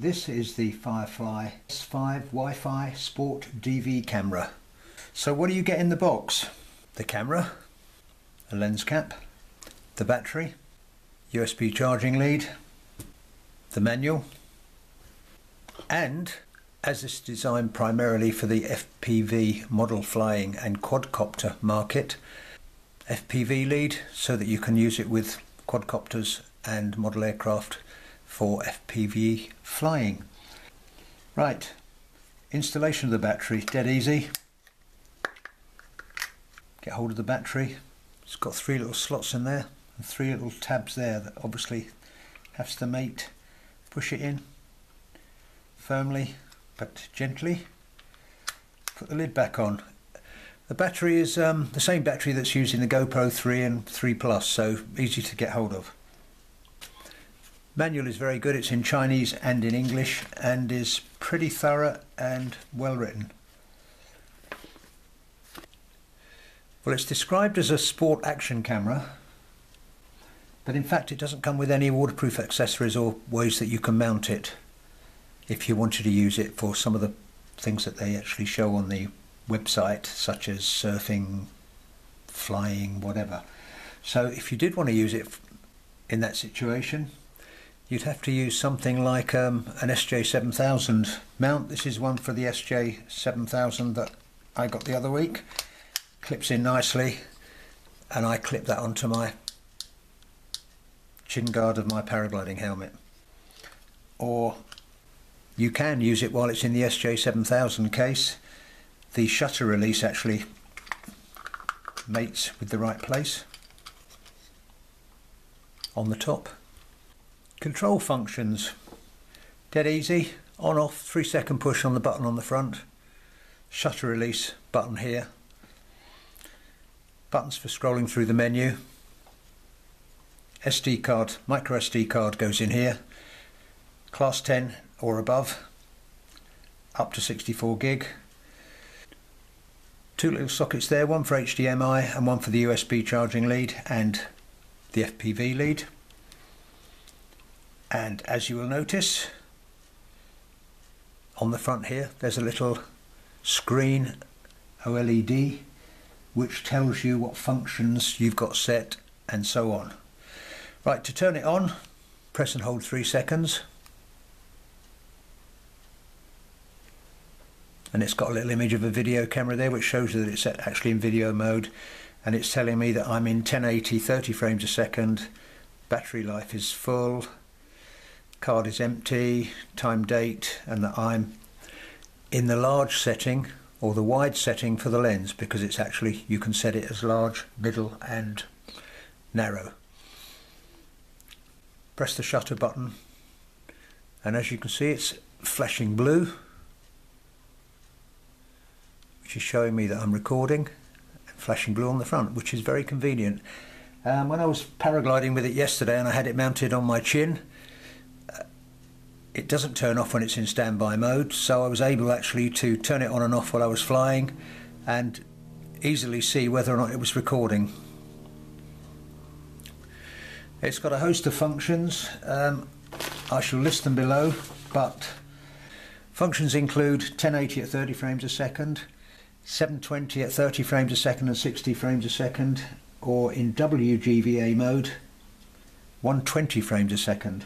This is the Firefly S5 Wi-Fi Sport DV camera. So what do you get in the box? The camera, a lens cap, the battery, USB charging lead, the manual, and as it's designed primarily for the FPV model flying and quadcopter market, FPV lead so that you can use it with quadcopters and model aircraft for FPV flying. Right, installation of the battery, dead easy. Get hold of the battery. It's got three little slots in there and three little tabs there that obviously has to mate. Push it in firmly but gently. Put the lid back on. The battery is um, the same battery that's used in the GoPro 3 and 3 Plus, so easy to get hold of. Manual is very good, it's in Chinese and in English and is pretty thorough and well written. Well, it's described as a sport action camera, but in fact it doesn't come with any waterproof accessories or ways that you can mount it if you wanted to use it for some of the things that they actually show on the website, such as surfing, flying, whatever. So if you did want to use it in that situation, you'd have to use something like um, an SJ7000 mount. This is one for the SJ7000 that I got the other week. Clips in nicely, and I clip that onto my chin guard of my paragliding helmet. Or you can use it while it's in the SJ7000 case. The shutter release actually mates with the right place on the top. Control functions, dead easy, on off, three second push on the button on the front, shutter release button here, buttons for scrolling through the menu, SD card, micro SD card goes in here, class 10 or above, up to 64 gig. Two little sockets there, one for HDMI and one for the USB charging lead and the FPV lead. And as you will notice, on the front here, there's a little screen OLED which tells you what functions you've got set and so on. Right, to turn it on, press and hold three seconds. and it's got a little image of a video camera there which shows you that it's set actually in video mode and it's telling me that I'm in 1080 30 frames a second battery life is full card is empty time date and that I'm in the large setting or the wide setting for the lens because it's actually you can set it as large middle and narrow. Press the shutter button and as you can see it's flashing blue which is showing me that I'm recording flashing blue on the front which is very convenient. Um, when I was paragliding with it yesterday and I had it mounted on my chin it doesn't turn off when it's in standby mode so I was able actually to turn it on and off while I was flying and easily see whether or not it was recording it's got a host of functions um, I shall list them below but functions include 1080 at 30 frames a second 720 at 30 frames a second and 60 frames a second or in WGVA mode 120 frames a second.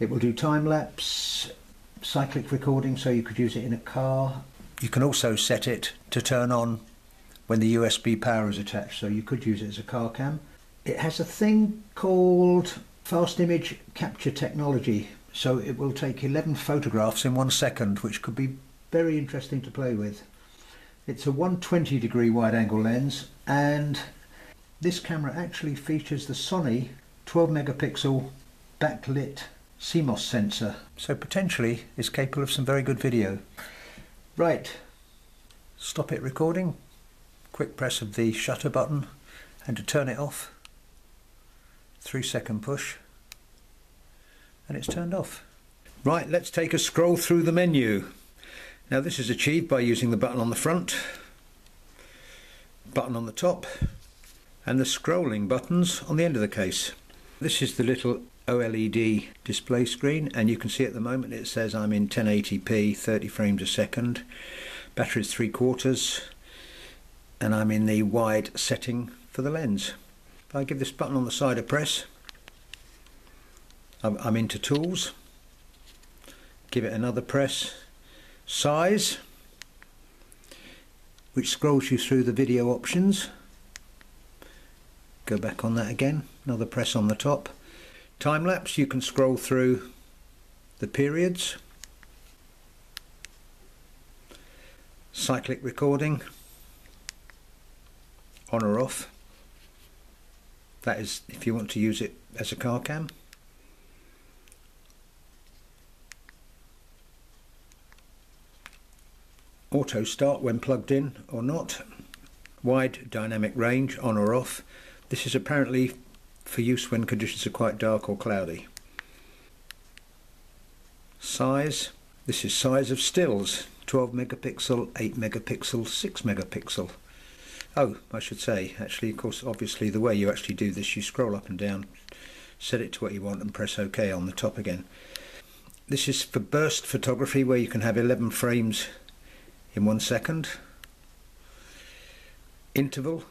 It will do time lapse, cyclic recording so you could use it in a car. You can also set it to turn on when the USB power is attached so you could use it as a car cam. It has a thing called fast image capture technology so it will take 11 photographs in one second which could be very interesting to play with. It's a 120 degree wide angle lens and this camera actually features the Sony 12 megapixel backlit CMOS sensor so potentially is capable of some very good video. Right, stop it recording, quick press of the shutter button and to turn it off, three second push and it's turned off. Right, let's take a scroll through the menu. Now this is achieved by using the button on the front, button on the top and the scrolling buttons on the end of the case. This is the little OLED display screen and you can see at the moment it says I'm in 1080p 30 frames a second. Battery is three quarters and I'm in the wide setting for the lens. If I give this button on the side a press I'm into tools. Give it another press. Size which scrolls you through the video options. Go back on that again. Another press on the top time lapse you can scroll through the periods. Cyclic recording. On or off. That is if you want to use it as a car cam. Auto start when plugged in or not. Wide dynamic range on or off. This is apparently for use when conditions are quite dark or cloudy. Size, this is size of stills, 12 megapixel, 8 megapixel, 6 megapixel. Oh, I should say, actually, of course, obviously the way you actually do this, you scroll up and down, set it to what you want and press OK on the top again. This is for burst photography where you can have 11 frames in one second. Interval,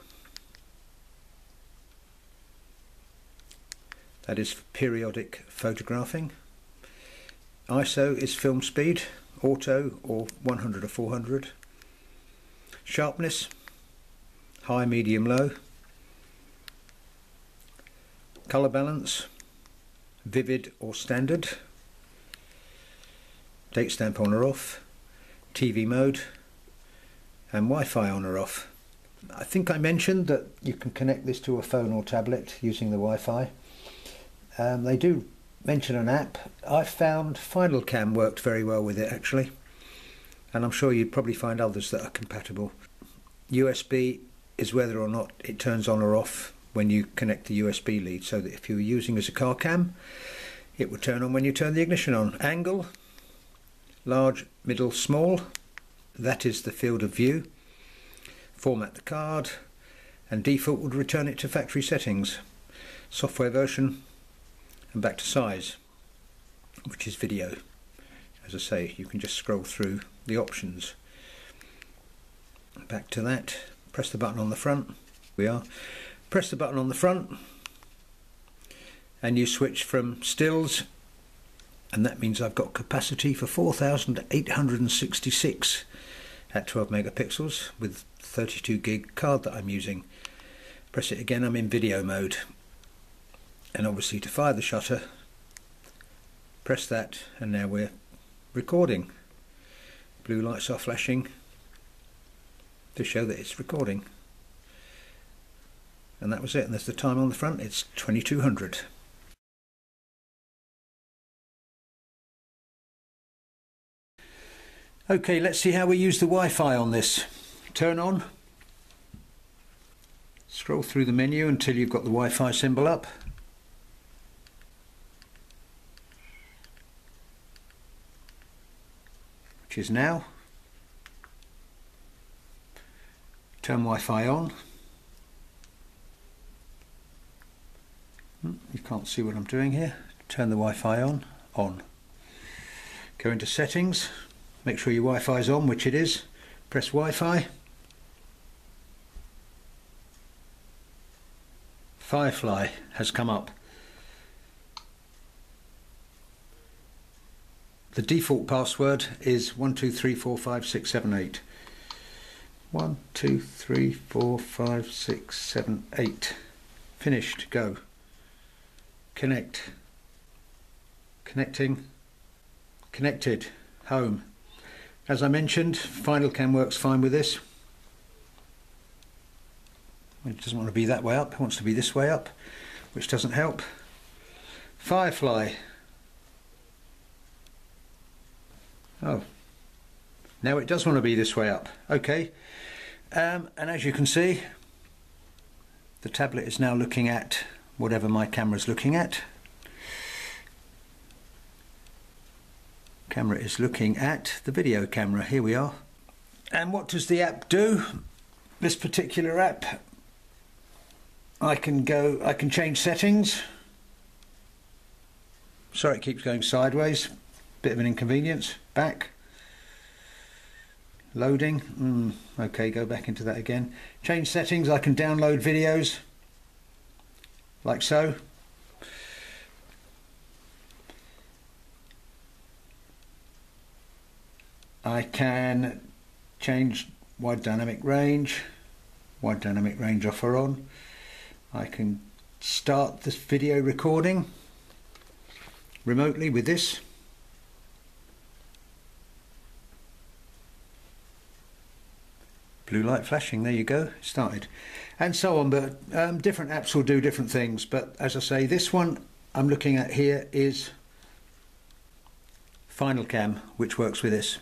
that is periodic photographing. ISO is film speed, auto or 100 or 400. Sharpness, high, medium, low. Color balance, vivid or standard. Date stamp on or off. TV mode and Wi-Fi on or off. I think I mentioned that you can connect this to a phone or tablet using the Wi-Fi. Um, they do mention an app. I found FinalCam worked very well with it actually, and I'm sure you'd probably find others that are compatible. USB is whether or not it turns on or off when you connect the USB lead, so that if you were using as a car cam, it would turn on when you turn the ignition on. Angle, large, middle, small, that is the field of view. Format the card, and default would return it to factory settings. Software version and back to size which is video. As I say you can just scroll through the options. Back to that. Press the button on the front. We are. Press the button on the front and you switch from stills and that means I've got capacity for 4866 at 12 megapixels with 32 gig card that I'm using. Press it again. I'm in video mode and obviously to fire the shutter press that and now we're recording. Blue lights are flashing to show that it's recording. And that was it and there's the time on the front it's 2200 okay let's see how we use the Wi-Fi on this. Turn on scroll through the menu until you've got the Wi-Fi symbol up now. Turn Wi-Fi on. Hmm, you can't see what I'm doing here. Turn the Wi-Fi on. On. Go into settings. Make sure your Wi-Fi is on, which it is. Press Wi-Fi. Firefly has come up. The default password is 12345678. 12345678. Finished. Go. Connect. Connecting. Connected. Home. As I mentioned, FinalCam works fine with this. It doesn't want to be that way up, it wants to be this way up, which doesn't help. Firefly. Oh, now it does want to be this way up. Okay, um, and as you can see, the tablet is now looking at whatever my camera is looking at. Camera is looking at the video camera. Here we are. And what does the app do? This particular app, I can go, I can change settings. Sorry it keeps going sideways. Bit of an inconvenience. Back. Loading. Mm, okay, go back into that again. Change settings. I can download videos like so. I can change wide dynamic range, wide dynamic range off or on. I can start this video recording remotely with this. Blue light flashing, there you go, started. And so on, but um, different apps will do different things. But as I say, this one I'm looking at here is FinalCam, which works with this.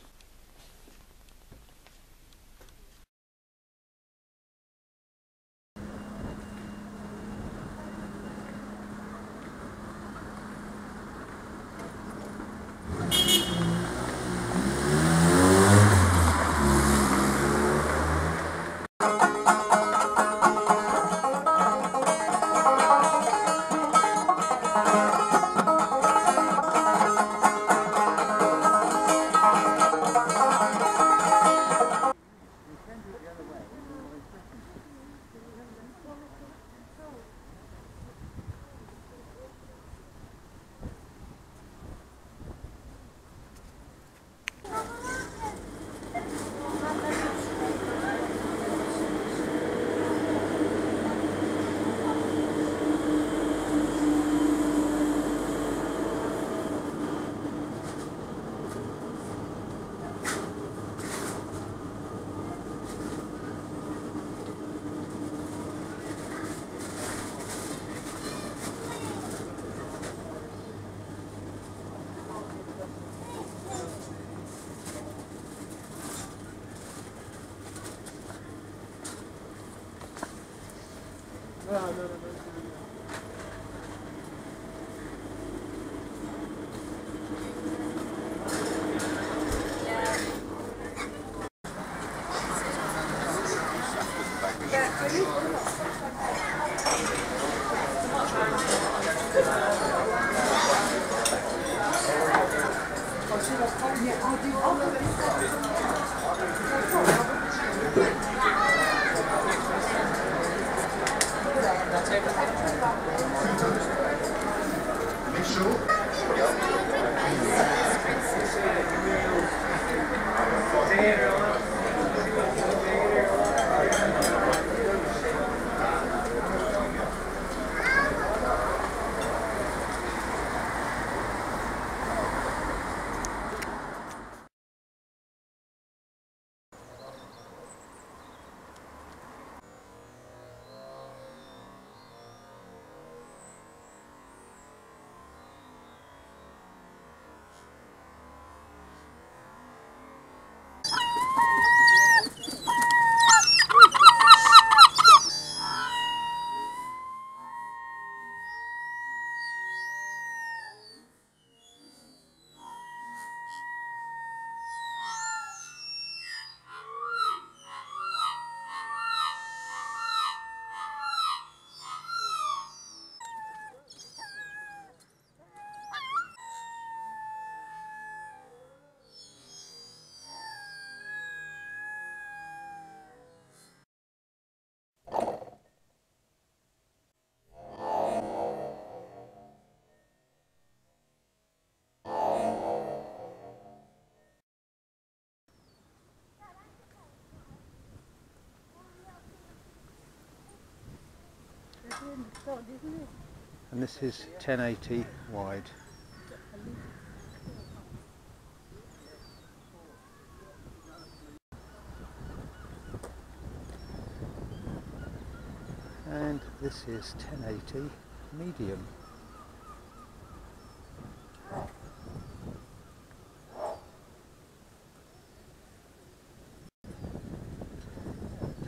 Ah, no, no, no. Mitchell. And this is 1080 wide. And this is 1080 medium.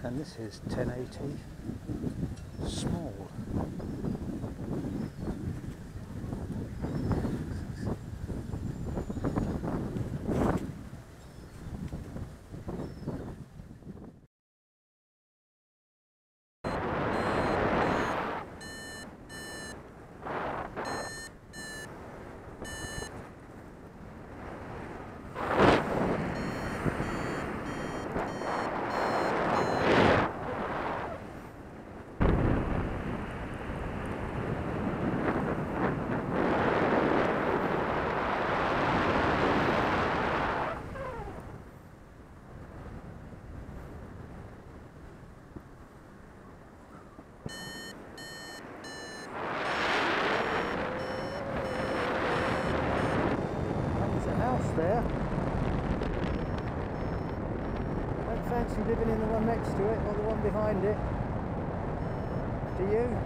And this is 1080 small. next to it or the one behind it? Do you?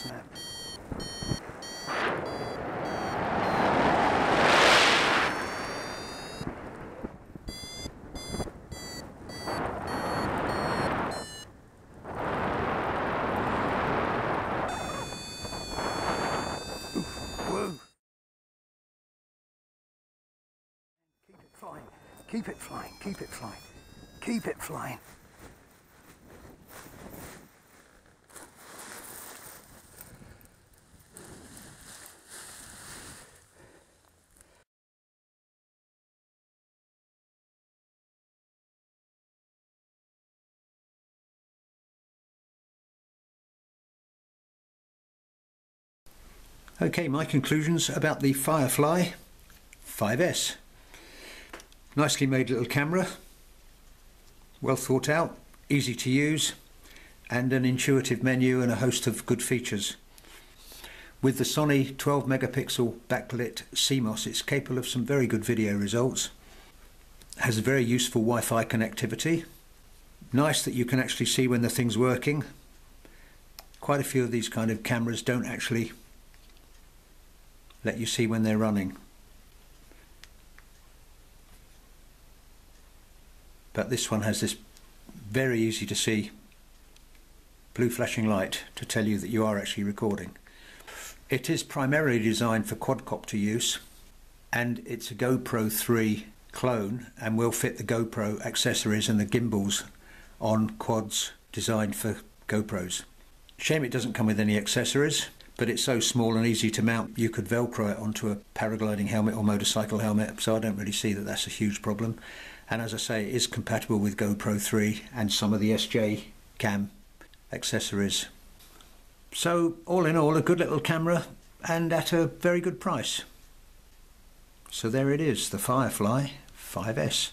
Snap. Whoa. Keep it flying. Keep it flying. Keep it flying. Keep it flying. Okay, my conclusions about the Firefly 5S. Nicely made little camera, well thought out, easy to use, and an intuitive menu and a host of good features. With the Sony 12 megapixel backlit CMOS, it's capable of some very good video results. Has very useful Wi-Fi connectivity. Nice that you can actually see when the thing's working. Quite a few of these kind of cameras don't actually let you see when they're running. But this one has this very easy to see blue flashing light to tell you that you are actually recording. It is primarily designed for quadcopter use and it's a GoPro 3 clone and will fit the GoPro accessories and the gimbals on quads designed for GoPros. Shame it doesn't come with any accessories but it's so small and easy to mount you could velcro it onto a paragliding helmet or motorcycle helmet so I don't really see that that's a huge problem and as I say is compatible with GoPro 3 and some of the SJ cam accessories. So all in all a good little camera and at a very good price. So there it is the Firefly 5S